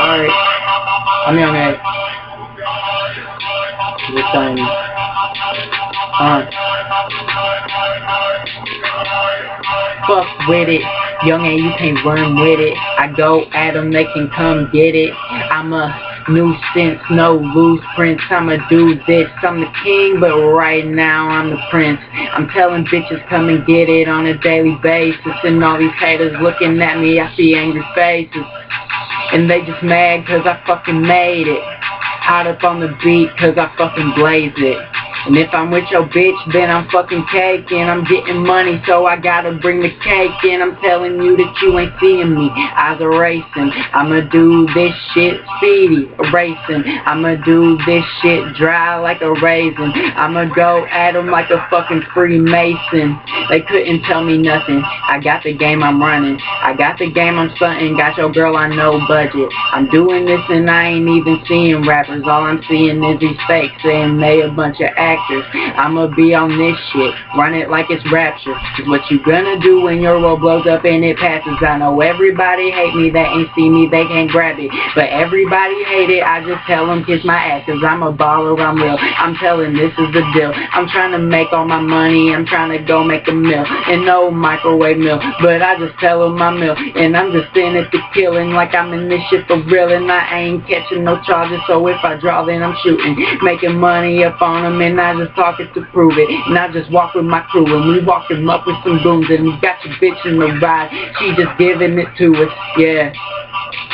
Alright. I'm young A. Just telling you. Uh. Fuck with it. Young A, you can't run with it. I go at 'em, they can come get it. I'm a nuisance, no loose prince. I'ma do this. I'm the king, but right now I'm the prince. I'm telling bitches come and get it on a daily basis. And all these haters looking at me, I see angry faces. And they just mad cause I fucking made it. Hot up on the beat cause I fucking blaze it. And if I'm with your bitch, then I'm fucking caking. I'm getting money, so I gotta bring the cake in. I'm telling you that you ain't seeing me. Eyes are racing. I'ma do this shit speedy, racing. I'ma do this shit dry like a raisin. I'ma go at 'em like a fucking Freemason. They couldn't tell me nothing. I got the game I'm running. I got the game I'm stunting. Got your girl on no budget. I'm doing this and I ain't even seeing rappers. All I'm seeing is these fakes saying they a bunch of actors. I'ma be on this shit, run it like it's rapture. What you gonna do when your road blows up and it passes? I know everybody hate me that ain't see me, they can't grab it. But everybody hate it, I just tell them kiss my ass. Cause I'm a baller, I'm real. I'm telling this is the deal. I'm trying to make all my money, I'm trying to go make a meal. And no microwave meal, but I just tell them my meal. And I'm just in it to killing like I'm in this shit for real. And I ain't catching no charges, so if I draw then I'm shooting. Making money up on them and I just talk it to prove it. And I just walk with my crew and we walk them up with some booms. And we got your bitch in the ride, she just giving it to us, yeah.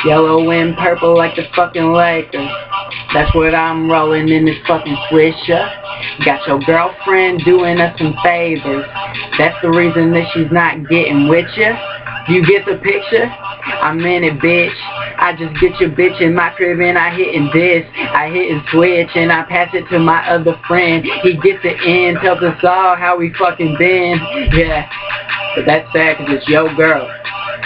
Yellow and purple like the fucking Lakers. That's what I'm rolling in this fucking swisher. Got your girlfriend doing us some favors. That's the reason that she's not getting with you. You get the picture? I'm in it, bitch. I just get your bitch in my crib and I hitting this. I hit and switch and I pass it to my other friend. He gets it in, tells us all how we fucking been. Yeah, but that's sad because it's your girl.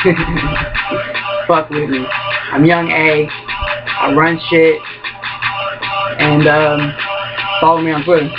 Fuck with me. I'm Young A. I run shit. And um, follow me on Twitter.